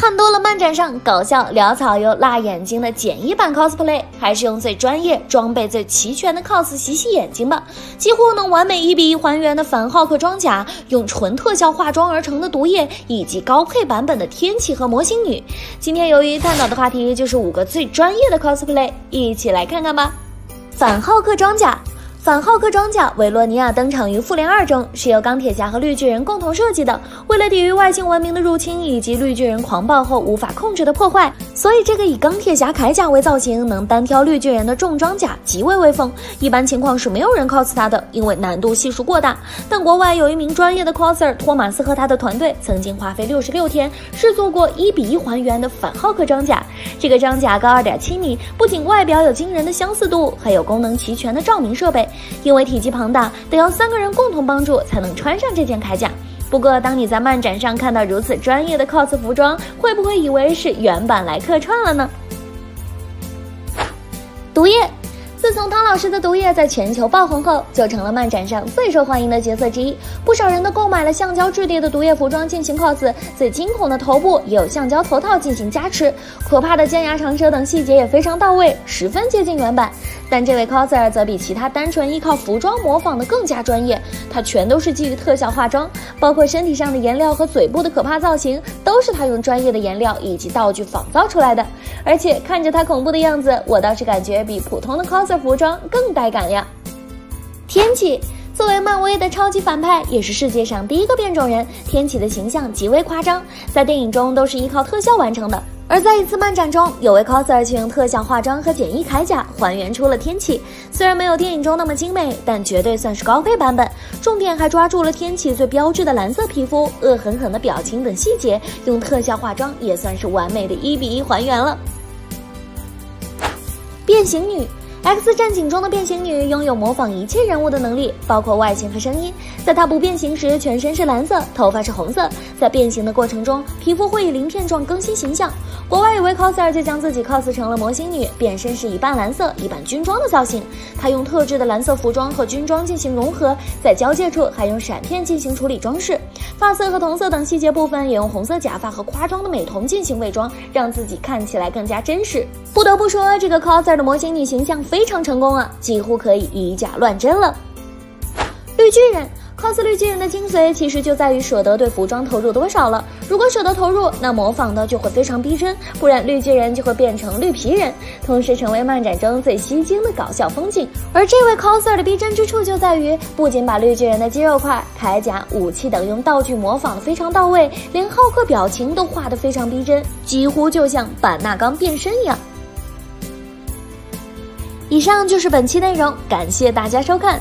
看多了漫展上搞笑潦草又辣眼睛的简易版 cosplay，还是用最专业、装备最齐全的 cos 洗洗眼睛吧。几乎能完美一比一还原的反浩克装甲，用纯特效化妆而成的毒液，以及高配版本的天启和魔形女。今天由于探讨的话题就是五个最专业的 cosplay，一起来看看吧。反浩克装甲。反浩克装甲维洛尼亚登场于《复联二》中，是由钢铁侠和绿巨人共同设计的。为了抵御外星文明的入侵以及绿巨人狂暴后无法控制的破坏，所以这个以钢铁侠铠甲为造型、能单挑绿巨人的重装甲极为威风。一般情况是没有人 cos 它的，因为难度系数过大。但国外有一名专业的 coser 托马斯和他的团队，曾经花费六十六天制作过一比一还原的反浩克装甲。这个装甲高二点七米，不仅外表有惊人的相似度，还有功能齐全的照明设备。因为体积庞大，得要三个人共同帮助才能穿上这件铠甲。不过，当你在漫展上看到如此专业的 cos 服装，会不会以为是原版来客串了呢？毒液。自从汤老师的毒液在全球爆红后，就成了漫展上最受欢迎的角色之一。不少人都购买了橡胶质地的毒液服装进行 cos，最惊恐的头部也有橡胶头套进行加持，可怕的尖牙长舌等细节也非常到位，十分接近原版。但这位 coser 则比其他单纯依靠服装模仿的更加专业，他全都是基于特效化妆，包括身体上的颜料和嘴部的可怕造型，都是他用专业的颜料以及道具仿造出来的。而且看着他恐怖的样子，我倒是感觉比普通的 cos。服装更带感呀！天气作为漫威的超级反派，也是世界上第一个变种人。天启的形象极为夸张，在电影中都是依靠特效完成的。而在一次漫展中，有位 coser 却用特效化妆和简易铠甲还原出了天启。虽然没有电影中那么精美，但绝对算是高配版本。重点还抓住了天启最标志的蓝色皮肤、恶狠狠的表情等细节，用特效化妆也算是完美的一比一还原了。变形女。X 战警中的变形女拥有模仿一切人物的能力，包括外形和声音。在她不变形时，全身是蓝色，头发是红色；在变形的过程中，皮肤会以鳞片状更新形象。国外有位 coser 就将自己 cos 成了魔形女，变身是一半蓝色、一半军装的造型。她用特制的蓝色服装和军装进行融合，在交界处还用闪片进行处理装饰。发色和瞳色等细节部分也用红色假发和夸张的美瞳进行伪装，让自己看起来更加真实。不得不说，这个 coser 的魔形女形象非非常成功啊，几乎可以以假乱真了。绿巨人。cos 绿巨人的精髓其实就在于舍得对服装投入多少了。如果舍得投入，那模仿的就会非常逼真，不然绿巨人就会变成绿皮人，同时成为漫展中最吸睛的搞笑风景。而这位 coser 的逼真之处就在于，不仅把绿巨人的肌肉块、铠甲、武器等用道具模仿的非常到位，连浩克表情都画得非常逼真，几乎就像板纳刚变身一样。以上就是本期内容，感谢大家收看。